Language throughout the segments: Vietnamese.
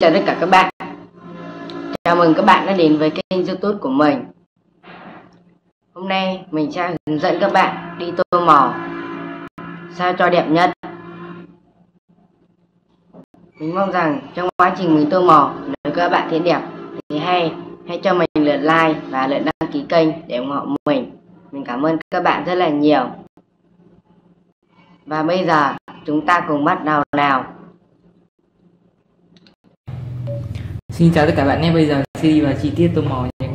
chào tất cả các bạn. Chào mừng các bạn đã đến với kênh youtube của mình. Hôm nay mình sẽ hướng dẫn các bạn đi tô màu. Sao cho đẹp nhất? Mình mong rằng trong quá trình mình tô màu, Nếu các bạn thấy đẹp Thì hay, hãy cho mình lượt like và lượt đăng ký kênh để ủng hộ mình. Mình cảm ơn các bạn rất là nhiều. Và bây giờ, chúng ta cùng bắt đầu nào. Xin chào tất cả bạn nhé, bây giờ sẽ đi vào chi tiết tô màu nhé.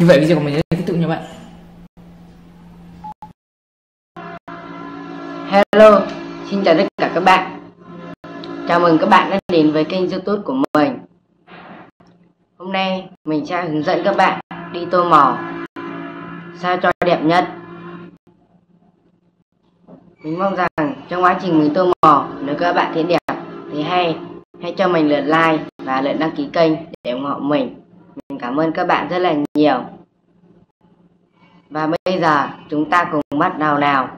Như vậy video của mình sẽ kết thúc nha bạn. Hello, xin chào tất cả các bạn. Chào mừng các bạn đã đến với kênh youtube của mình. Hôm nay mình sẽ hướng dẫn các bạn đi tô màu. Sao cho đẹp nhất? Mình mong rằng trong quá trình mình tô màu Nếu các bạn thấy đẹp thì hay Hãy cho mình lượt like và lượt đăng ký kênh để ủng hộ Mình cảm ơn các bạn rất là nhiều. Và bây giờ chúng ta cùng bắt đầu nào.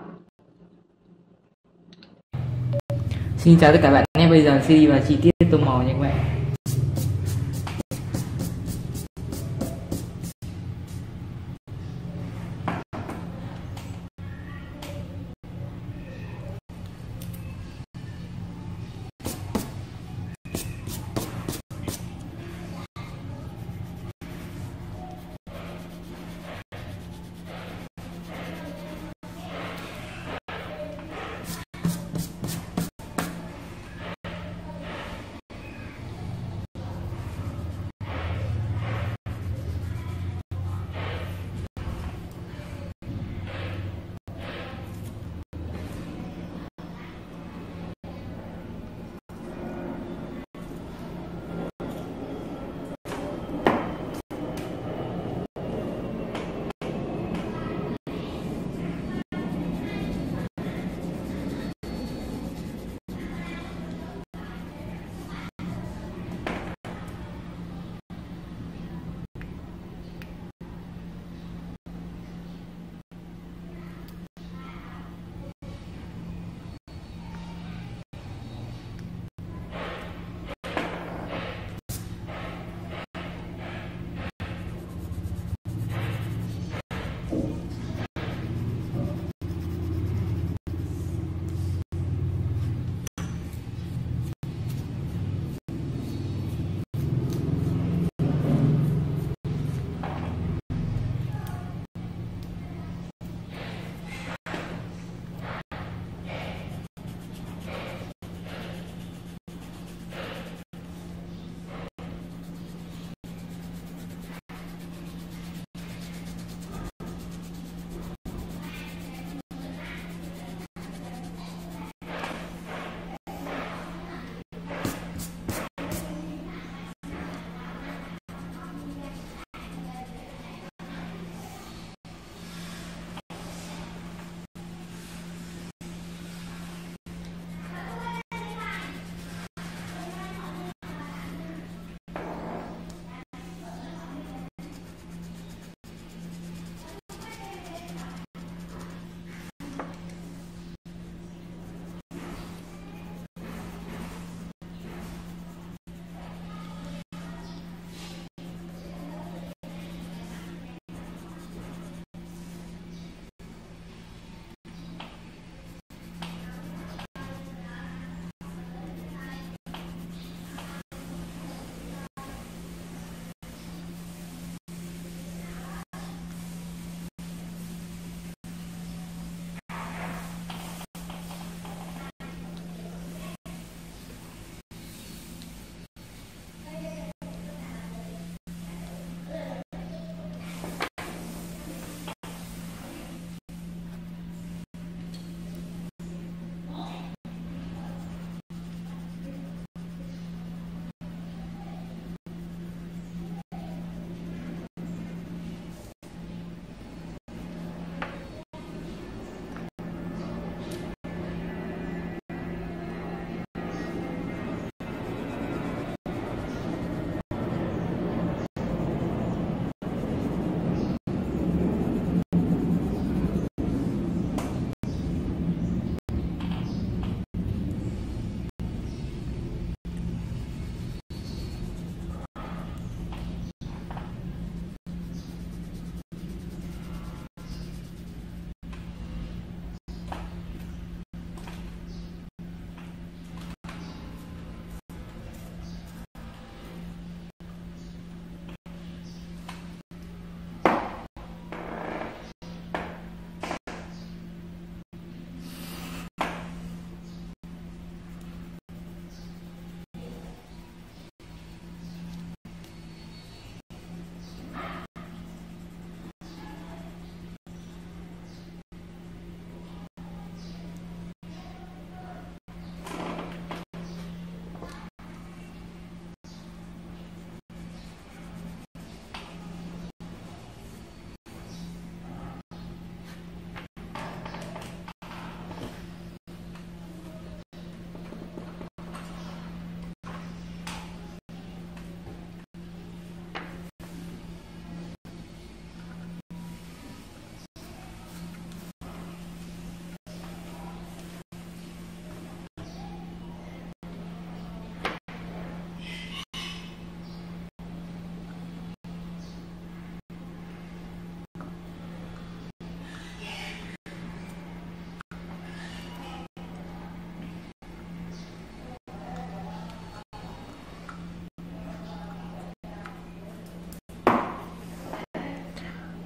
Xin chào tất cả bạn nhé, bây giờ xin đi vào chi tiết tô màu nha các bạn.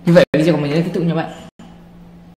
Như vậy video của mình đã kết thúc như vậy.